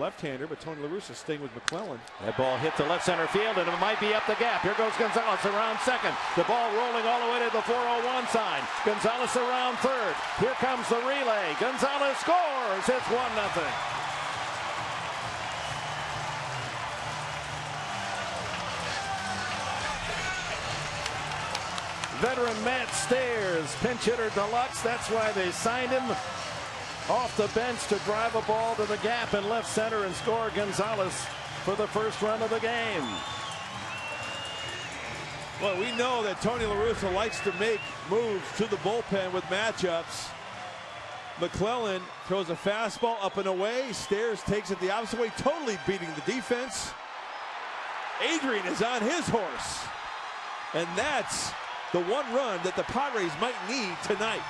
left-hander, but Tony La Russa staying with McClellan. That ball hit the left center field, and it might be up the gap. Here goes Gonzalez around second. The ball rolling all the way to the 401 sign. Gonzalez around third. Here comes the relay. Gonzalez scores. It's 1 nothing. Veteran Matt Stairs, pinch hitter deluxe. That's why they signed him off the bench to drive a ball to the gap in left center and score Gonzalez for the first run of the game. Well, we know that Tony La Russa likes to make moves to the bullpen with matchups. McClellan throws a fastball up and away. Stairs takes it the opposite way, totally beating the defense. Adrian is on his horse. And that's the one run that the Padres might need tonight.